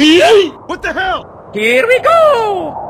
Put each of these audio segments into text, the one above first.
What the hell? Here we go!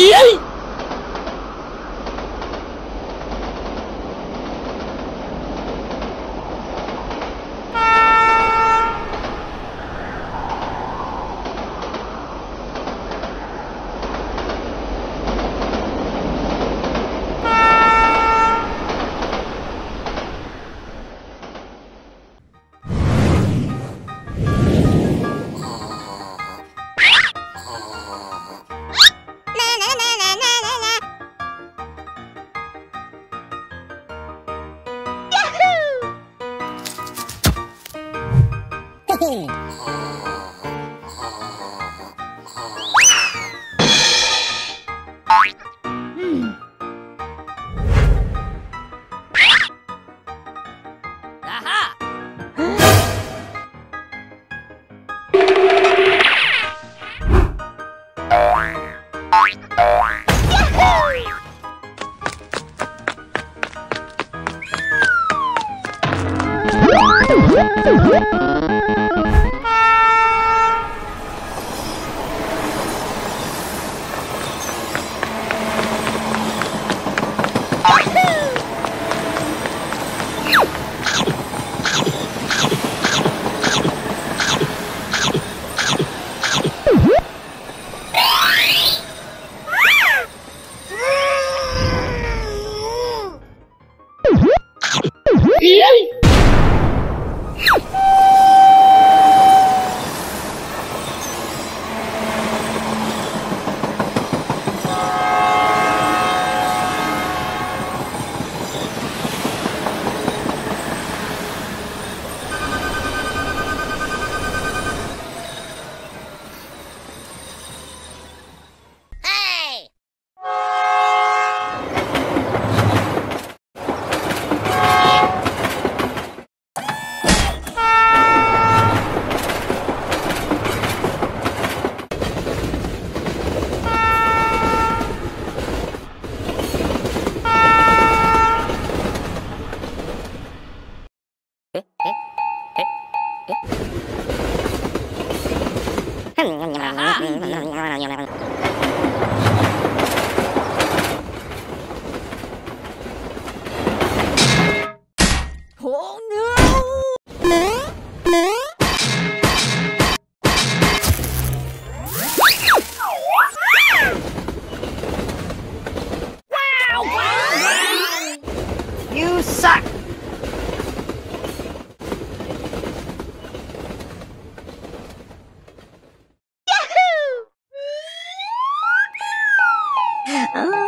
い。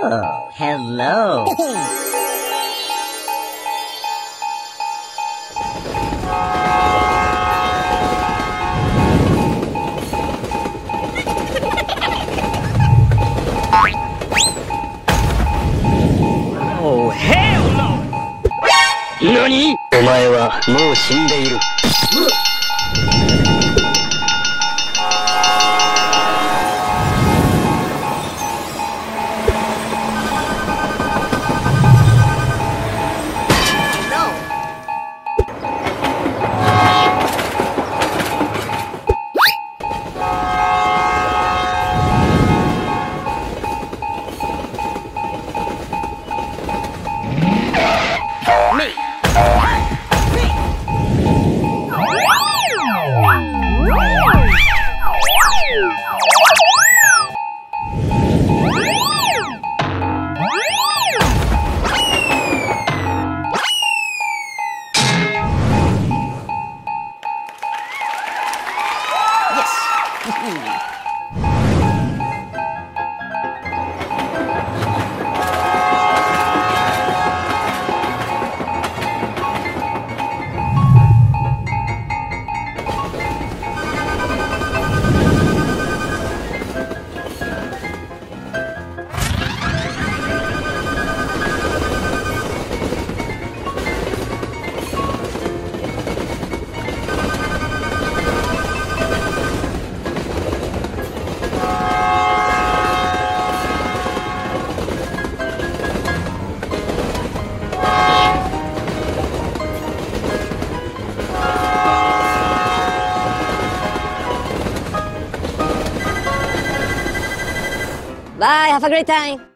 Oh, hello. Oh, hell no! 何お前はもう死んでいる。Have a great time.